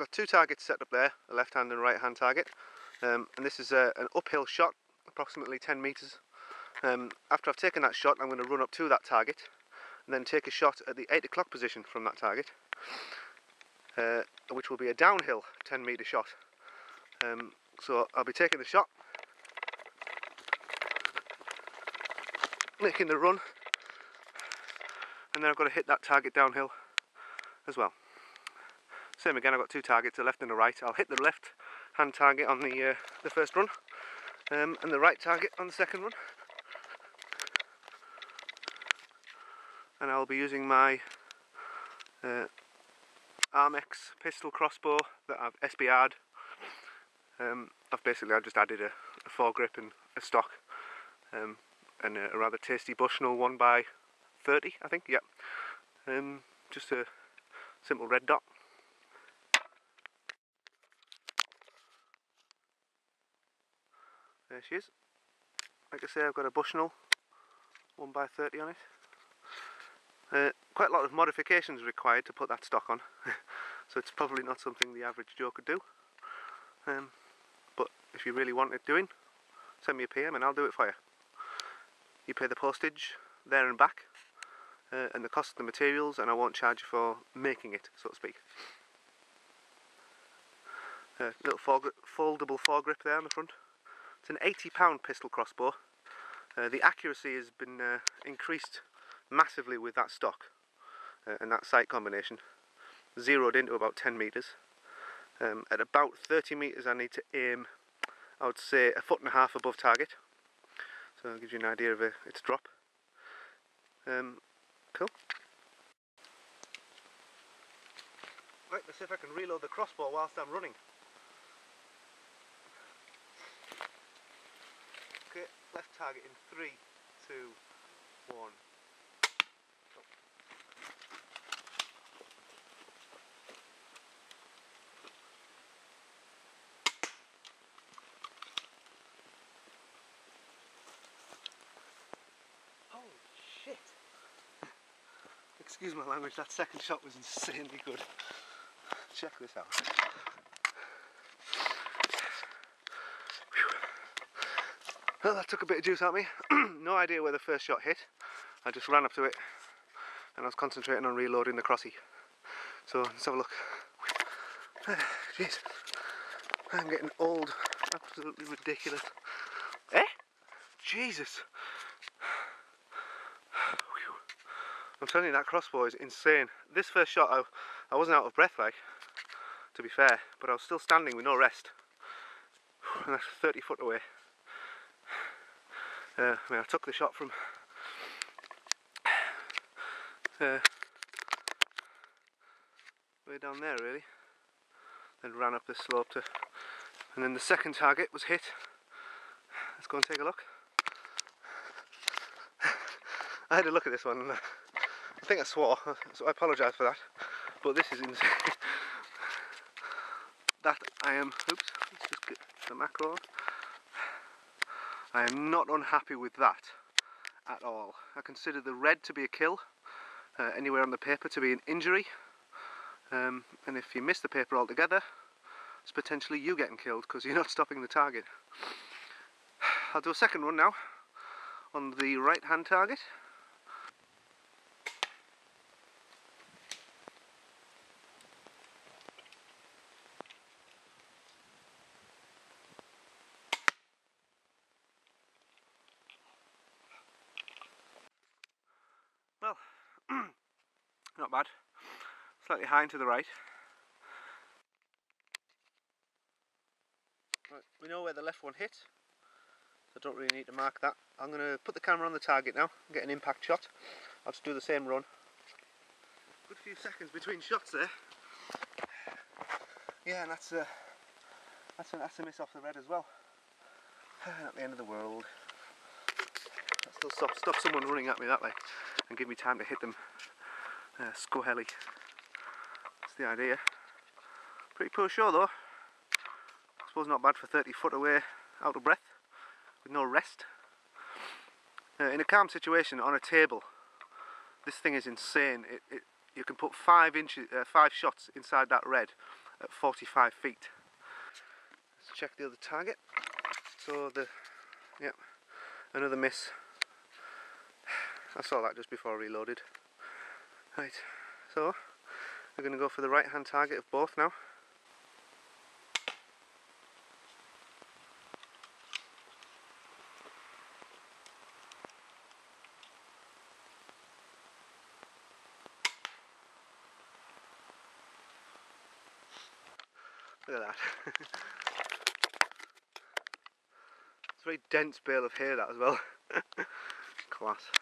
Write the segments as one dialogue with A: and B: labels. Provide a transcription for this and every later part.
A: got two targets set up there, a left hand and right hand target. Um, and this is a, an uphill shot, approximately 10 metres. Um, after I've taken that shot, I'm going to run up to that target and then take a shot at the 8 o'clock position from that target, uh, which will be a downhill 10 metre shot. Um, so I'll be taking the shot, making the run, and then I've got to hit that target downhill as well. Same again, I've got two targets, a left and a right. I'll hit the left hand target on the, uh, the first run um, and the right target on the second run. And I'll be using my uh, Armex pistol crossbow that I've SBR'd. Um, I've basically I've just added a, a foregrip and a stock um, and a, a, rather tasty Bushnell 1 by 30 I think, yeah. Um, just a simple red dot. There she is. Like I say, I've got a Bushnell 1 by 30 on it. Uh, quite a lot of modifications required to put that stock on, so it's probably not something the average Joe could do. Um, but if you really want it doing, send me a PM and I'll do it for you. You pay the postage there and back, uh, and the cost of the materials, and I won't charge you for making it, so to speak. Uh, little foldable foregrip there on the front. It's an £80 pistol crossbow. Uh, the accuracy has been uh, increased massively with that stock uh, and that sight combination. Zeroed into about 10 metres. Um, at about 30 metres I need to aim, I would say, a foot and a half above target. So that gives you an idea of uh, its drop. Um, cool. Right, let's see if I can reload the crossbow whilst I'm running. Left target in three, two, one. Holy shit! Excuse my language, that second shot was insanely good. Check this out. Well, that took a bit of juice out of me. no idea where the first shot hit. I just ran up to it and I was concentrating on reloading the crossy. So let's have a look. Jeez, I'm getting old. Absolutely ridiculous. Eh? Jesus. I'm telling you, that crossbow is insane. This first shot, I, I wasn't out of breath, like, to be fair, but I was still standing with no rest. And that's 30 foot away. Uh, I mean, I took the shot from uh, way down there really, then ran up the slope to, and then the second target was hit. Let's go and take a look. I had a look at this one and I think I swore, so I apologise for that, but this is insane. that I am, oops, let's just get the macro. I am not unhappy with that at all. I consider the red to be a kill, uh, anywhere on the paper to be an injury, um, and if you miss the paper altogether, it's potentially you getting killed because you're not stopping the target. I'll do a second run now on the right hand target. Well, not bad. Slightly high and to the right. Right, we know where the left one hit, so I don't really need to mark that. I'm going to put the camera on the target now and get an impact shot. I'll just do the same run. Good few seconds between shots there. Yeah, and that's a, that's a, that's a miss off the red as well. Not the end of the world. That still someone running at me that way and give me time to hit them uh, scohelly. That's the idea. Pretty poor show though. I suppose not bad for 30 foot away, out of breath, with no rest. Uh, in a calm situation on a table, this thing is insane. It, it, you can put five inches, uh, five shots inside that red at 45 feet. Let's check the other target. So the, yep, another miss. I saw that just before I reloaded. Right, so I'm going to go for the right hand target of both now. Look at that. it's a very dense bale of hair that as well. Class.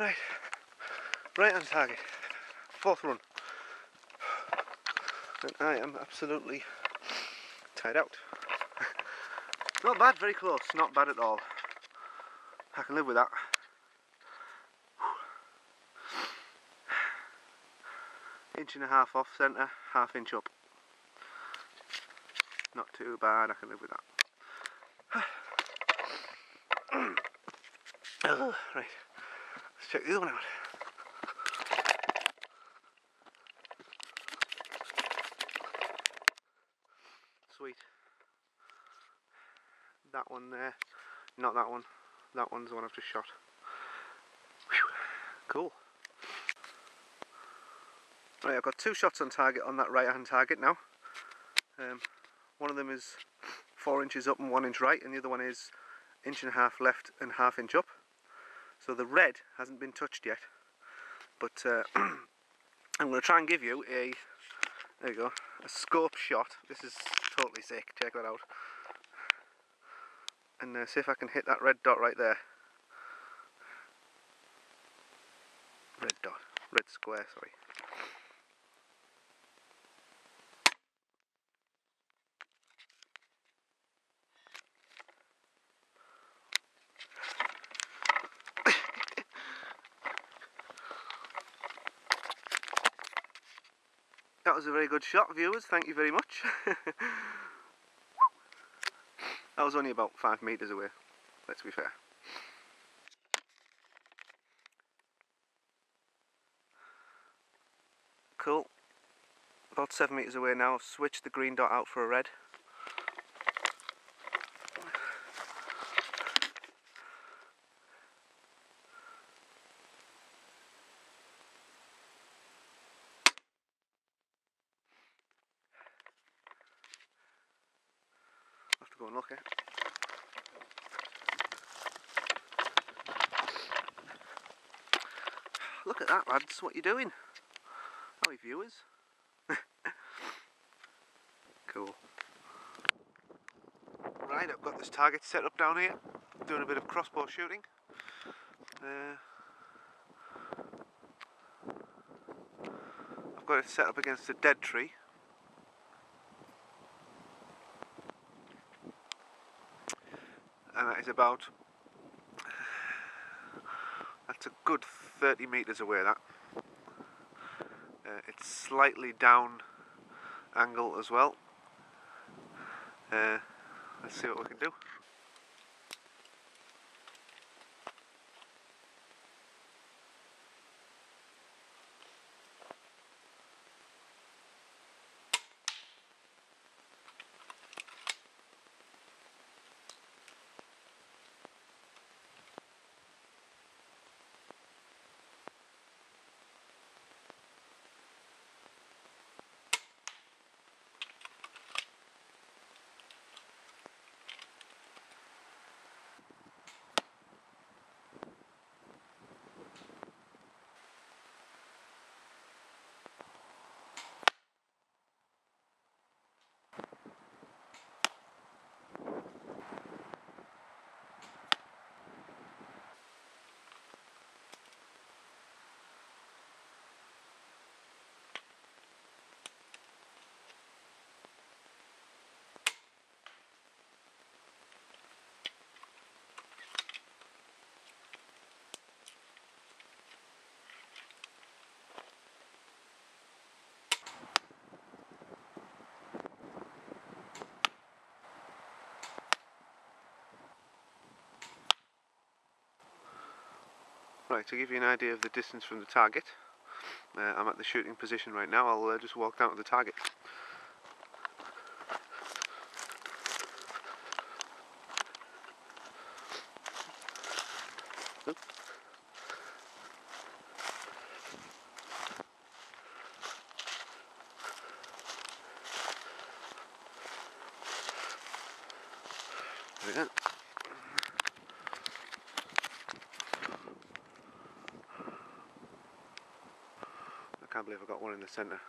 A: Right, right on target. Fourth run. And I am absolutely tied out. not bad, very close, not bad at all. I can live with that. Inch and a half off centre, half inch up. Not too bad, I can live with that. right, check other one out. Sweet. That one there, not that one. That one's the one I've just shot. Whew. Cool. Right, I've got two shots on target on that right hand target now. Um, one of them is four inches up and one inch right, and the other one is inch and a half left and half inch up. So the red hasn't been touched yet, but uh, I'm going to try and give you a there you go a scope shot. This is totally sick. Check that out, and uh, see if I can hit that red dot right there. Red dot, red square. Sorry. Was a very good shot, viewers. Thank you very much. that was only about five metres away, let's be fair. Cool. About seven metres away now. I've switched the green dot out for a red. have to go and look at. Look at that lads, what you doing? How are you viewers? cool. Right, I've got this target set up down here, doing a bit of crossbow shooting. Uh, I've got it set up against a dead tree. and that is about that's a good 30 meters away that. Uh, it's slightly down angle as well. Uh, let's see what we can do Right, to give you an idea of the distance from the target, Uh, I'm at the shooting position right now. I'll uh, just walk down to the target. There we go. Can't believe I got one in the centre.